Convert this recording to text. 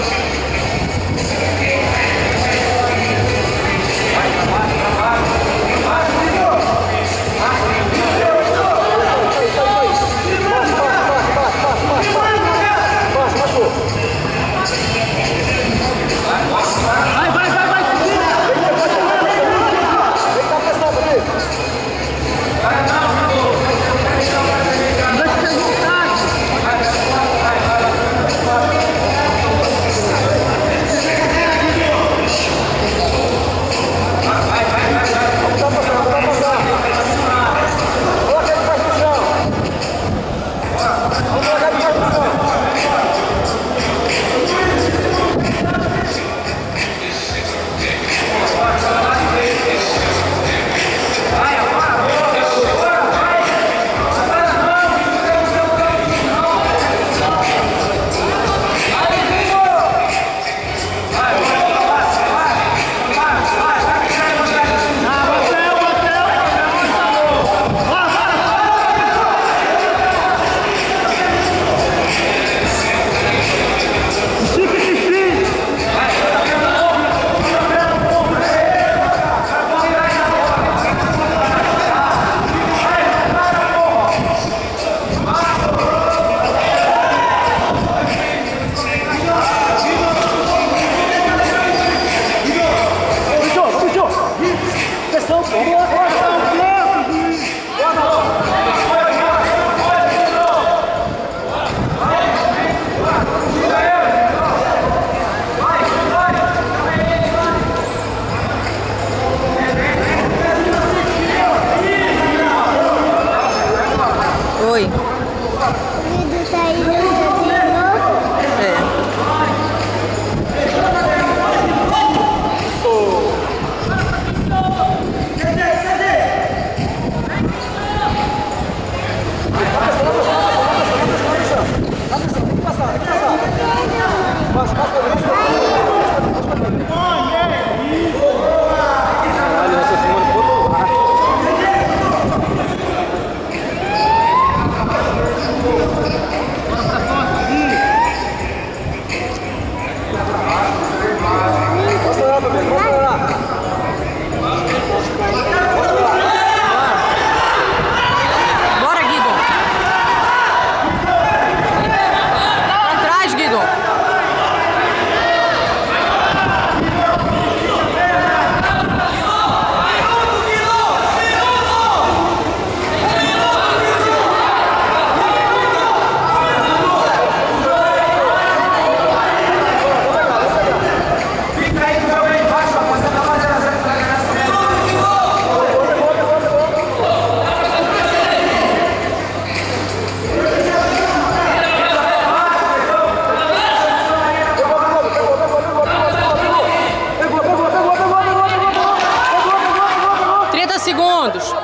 Thank you. mudur?